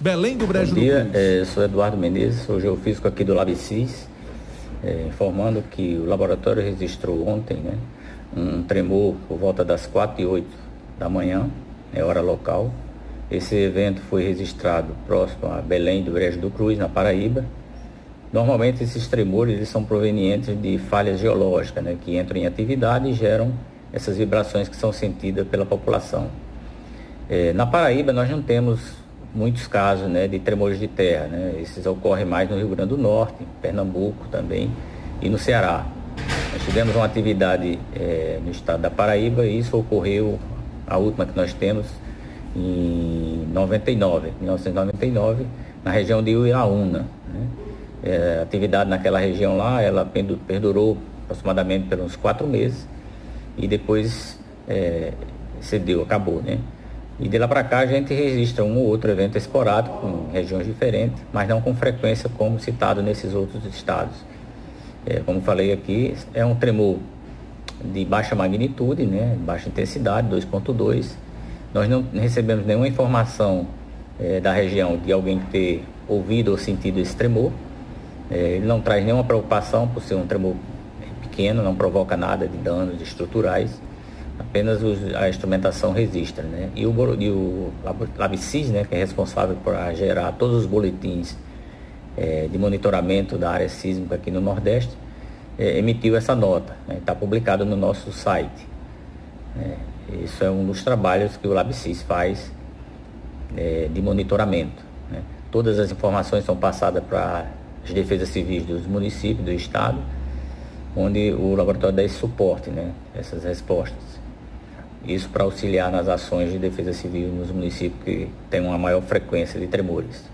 Belém do Brejo Bom dia, do Cruz. É, sou Eduardo Menezes, sou geofísico aqui do LabCis, é, informando que o laboratório registrou ontem né, um tremor por volta das 4 e 8 da manhã, é hora local. Esse evento foi registrado próximo a Belém do Brejo do Cruz, na Paraíba. Normalmente esses tremores eles são provenientes de falhas geológicas, né, que entram em atividade e geram essas vibrações que são sentidas pela população. É, na Paraíba nós não temos muitos casos né, de tremores de terra. Né? Esses ocorrem mais no Rio Grande do Norte, Pernambuco também e no Ceará. Nós tivemos uma atividade é, no estado da Paraíba e isso ocorreu, a última que nós temos, em 99, 1999, na região de Uiraúna. Né? É, a atividade naquela região lá, ela perdurou aproximadamente por uns quatro meses e depois é, cedeu, acabou, né? E de lá para cá a gente registra um ou outro evento esporádico em regiões diferentes, mas não com frequência como citado nesses outros estados. É, como falei aqui, é um tremor de baixa magnitude, né, baixa intensidade, 2.2. Nós não recebemos nenhuma informação é, da região de alguém ter ouvido ou sentido esse tremor. É, ele não traz nenhuma preocupação por ser um tremor pequeno, não provoca nada de danos estruturais apenas os, a instrumentação registra, né? E o, e o LabCIS, né, que é responsável por gerar todos os boletins é, de monitoramento da área sísmica aqui no Nordeste, é, emitiu essa nota, está né? Tá publicado no nosso site. Né? Isso é um dos trabalhos que o LabCIS faz é, de monitoramento. Né? Todas as informações são passadas para as defesas civis dos municípios, do estado, onde o laboratório dá esse suporte, né? essas respostas. Isso para auxiliar nas ações de defesa civil nos municípios que têm uma maior frequência de tremores.